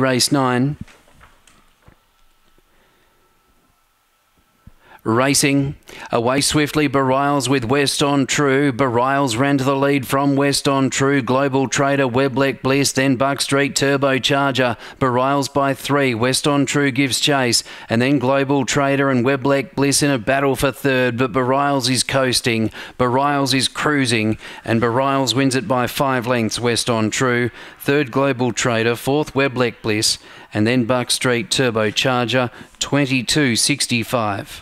Race 9. Racing away swiftly, Bariles with West on True. Bariles ran to the lead from West on True. Global Trader, Weblek Bliss, then Buck Street Turbocharger. Bariles by three. West on True gives chase, and then Global Trader and Weblek Bliss in a battle for third. But Bariles is coasting. Bariles is cruising, and Bariles wins it by five lengths. West on True. Third Global Trader, fourth Weblek Bliss, and then Buck Street Turbocharger, 22.65.